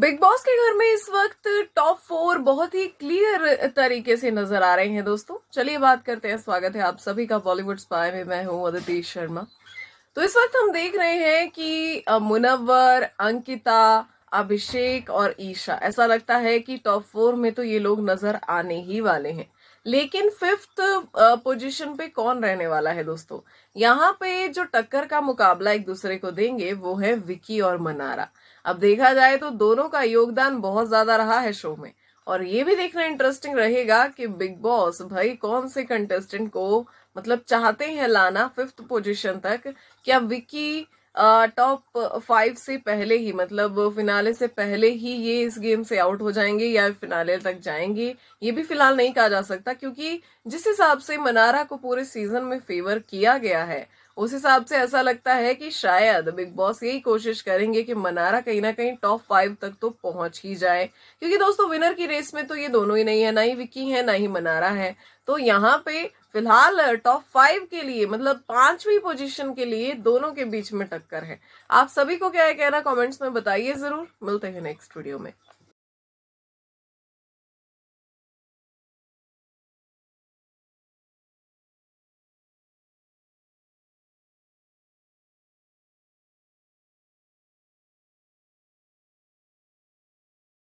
Big boss के घर में इस वक्त टॉप फोर बहुत ही क्लियर तरीके से नज़र आ रहे हैं दोस्तों। चलिए बात करते हैं। स्वागत है आप सभी का बॉलीवुड स्पाई में। मैं हूँ अदिति शर्मा। तो इस वक्त हम देख रहे हैं कि मुनव्वर, अंकिता अभिषेक और ईशा। ऐसा लगता है कि टॉप फोर में तो ये लोग नज़र आने ही वाले हैं। लेकिन फिफ्थ पोजीशन पे कौन रहने वाला है दोस्तों? यहाँ पे जो टक्कर का मुकाबला एक दूसरे को देंगे, वो है विकी और मनारा। अब देखा जाए तो दोनों का योगदान बहुत ज़्यादा रहा है शो में। और ये भी देखना इंटरेस्टिंग रहेगा कि बिग बॉस भाई कौन से कंटेस्टेंट को मतलब चाहते हैं लाना फिफ्थ पोजीशन तक। क्या विकी टॉप फाइव से पहले ही मतलब फिनाले से पहले ही ये इस गेम से आउट हो जाएँगे या फिनाले तक जाएँगे, ये भी फ़िलहाल नहीं कहा जा सकता क्योंकि जिस हिसाब से मनारा को पूरे सीज़न में फेवर किया गया है उस हिसाब से ऐसा लगता है कि शायद बिग बॉस यही कोशिश करेंगे कि मनारा कहीं ना कहीं टॉप फाइव तक तो पहुँच ही जाए। क्योंकि दोस्तों विनर की रेस में तो ये दोनों ही नहीं है, ना ही विक्की है, ना ही मनारा है। तो यहाँ पे फ़िलहाल टॉप फाइव के लिए मतलब पांचवी पोजीशन के लिए दोनों के बीच में टक्कर है। आप सभी को क्या है कहना कमेंट्स में बताइए ज़रूर। मिलते हैं नेक्स्ट वीडियो में।